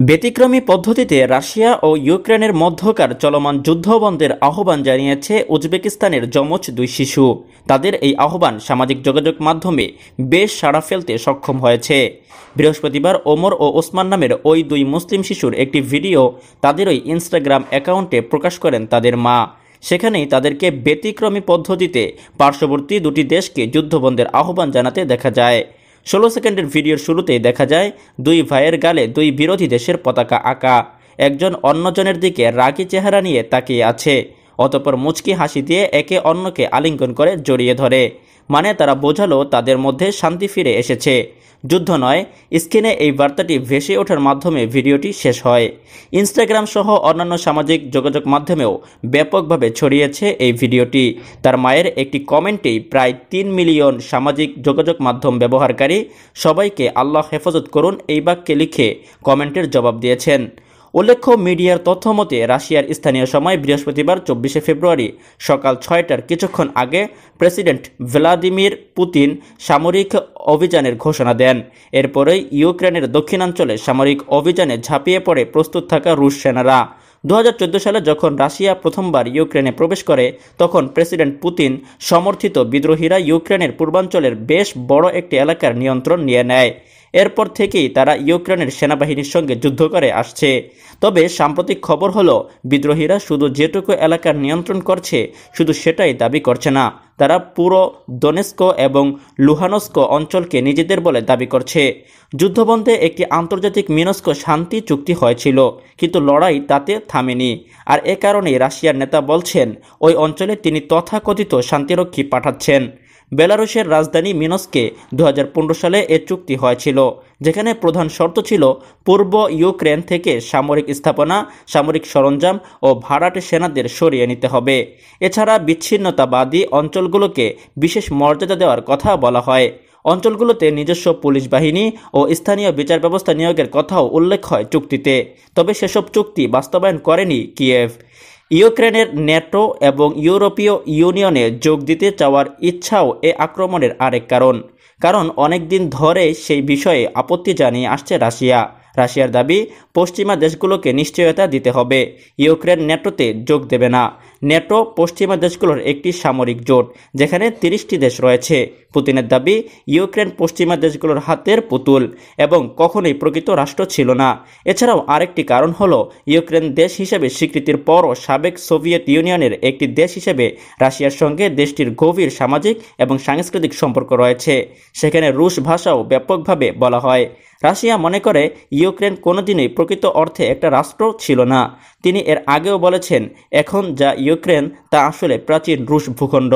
ব্যতিক্রমী পদ্ধতিতে রাশিয়া ও ইউক্রেনের মধ্যকার চলমান যুদ্ধবন্ধের আহ্বান জানিয়েছে উজবেকিস্তানের যমজ দুই শিশু। তাদের এই আহ্বান সামাজিক যোগাযোগ মাধ্যমে বেশ সাড়া ফেলতে সক্ষম হয়েছে। বৃহস্পতিবার ওমর ও ওসমান নামের ওই দুই মুসলিম শিশুর একটি ভিডিও তাদের ওই ইনস্টাগ্রাম অ্যাকাউন্টে প্রকাশ করেন তাদের মা। সেখানেই তাদেরকে ব্যতিক্রমী পদ্ধতিতে পার্শ্ববর্তী দুটি দেশকে যুদ্ধবন্ধের আহ্বান জানাতে দেখা যায়। ষোলো সেকেন্ডের ভিডিওর শুরুতেই দেখা যায়, দুই ভাইয়ের গালে দুই বিরোধী দেশের পতাকা আঁকা। একজন অন্যজনের দিকে রাগি চেহারা নিয়ে তাকিয়ে আছে, অতপর মুচকি হাসি দিয়ে একে অন্যকে আলিঙ্গন করে জড়িয়ে ধরে। মানে তারা বোঝালো তাদের মধ্যে শান্তি ফিরে এসেছে। যুদ্ধ নয়, স্ক্রিনে এই বার্তাটি ভেসে ওঠার মাধ্যমে ভিডিওটি শেষ হয়। ইনস্টাগ্রাম সহ অন্যান্য সামাজিক যোগাযোগ মাধ্যমেও ব্যাপকভাবে ছড়িয়েছে এই ভিডিওটি। তার মায়ের একটি কমেন্টেই প্রায় তিন মিলিয়ন সামাজিক যোগাযোগ মাধ্যম ব্যবহারকারী সবাইকে আল্লাহ হেফাজত করুন এই বাক্যে লিখে কমেন্টের জবাব দিয়েছেন। উল্লেখ্য, মিডিয়ার তথ্য মতে, রাশিয়ার স্থানীয় সময় বৃহস্পতিবার, চব্বিশে ফেব্রুয়ারি, সকাল ছয়টার কিছুক্ষণ আগে প্রেসিডেন্ট ভ্লাদিমির পুতিন সামরিক অভিযানের ঘোষণা দেন। এরপরেই ইউক্রেনের দক্ষিণাঞ্চলে সামরিক অভিযানে ঝাঁপিয়ে পড়ে প্রস্তুত থাকা রুশ সেনারা। দু হাজার চোদ্দ সালে যখন রাশিয়া প্রথমবার ইউক্রেনে প্রবেশ করে, তখন প্রেসিডেন্ট পুতিন সমর্থিত বিদ্রোহীরা ইউক্রেনের পূর্বাঞ্চলের বেশ বড় একটি এলাকার নিয়ন্ত্রণ নিয়ে নেয়। এরপর থেকেই তারা ইউক্রেনের সেনাবাহিনীর সঙ্গে যুদ্ধ করে আসছে। তবে সাম্প্রতিক খবর হলো, বিদ্রোহীরা শুধু যেটুকু এলাকার নিয়ন্ত্রণ করছে, শুধু সেটাই দাবি করছে না। তারা পুরো দোনেস্কো এবং লুহানস্কো অঞ্চলকে নিজেদের বলে দাবি করছে। যুদ্ধবন্ধে একটি আন্তর্জাতিক মিনস্কো শান্তি চুক্তি হয়েছিল, কিন্তু লড়াই তাতে থামেনি। আর এ কারণে রাশিয়ার নেতা বলছেন, ওই অঞ্চলে তিনি তথাকথিত শান্তিরক্ষী পাঠাচ্ছেন। বেলারুশের রাজধানী মিনস্কে দু হাজার পনেরো সালে এ চুক্তি হয়েছিল, যেখানে প্রধান শর্ত ছিল পূর্ব ইউক্রেন থেকে সামরিক স্থাপনা, সামরিক সরঞ্জাম ও ভাড়াটে সেনাদের সরিয়ে নিতে হবে। এছাড়া বিচ্ছিন্নতাবাদী অঞ্চলগুলোকে বিশেষ মর্যাদা দেওয়ার কথা বলা হয়। অঞ্চলগুলোতে নিজস্ব পুলিশ বাহিনী ও স্থানীয় বিচার ব্যবস্থা নিয়োগের কথাও উল্লেখ হয় চুক্তিতে। তবে সেসব চুক্তি বাস্তবায়ন করেনি কিয়েভ। ইউক্রেনের নেটো এবং ইউরোপীয় ইউনিয়নে যোগ দিতে চাওয়ার ইচ্ছাও এ আক্রমণের আরেক কারণ। কারণ অনেক দিন ধরে সেই বিষয়ে আপত্তি জানিয়ে আসছে রাশিয়া। রাশিয়ার দাবি, পশ্চিমা দেশগুলোকে নিশ্চয়তা দিতে হবে। ইউক্রেন ন্যাটোতে যোগ দেবে না। ন্যাটো পশ্চিমা দেশগুলোর একটি সামরিক জোট, যেখানে তিরিশটি দেশ রয়েছে। পুতিনের দাবি, ইউক্রেন পশ্চিমা দেশগুলোর হাতের পুতুল এবং কখনোই প্রকৃত রাষ্ট্র ছিল না। এছাড়াও আরেকটি কারণ হল, ইউক্রেন দেশ হিসেবে স্বীকৃতির পরও সাবেক সোভিয়েত ইউনিয়নের একটি দেশ হিসেবে রাশিয়ার সঙ্গে দেশটির গভীর সামাজিক এবং সাংস্কৃতিক সম্পর্ক রয়েছে। সেখানে রুশ ভাষাও ব্যাপকভাবে বলা হয়। রাশিয়া মনে করে ইউক্রেন কোনোদিনই প্রকৃত অর্থে একটা রাষ্ট্র ছিল না। তিনি এর আগেও বলেছেন, এখন যা ইউক্রেন, তা আসলে প্রাচীন রুশ ভূখণ্ড।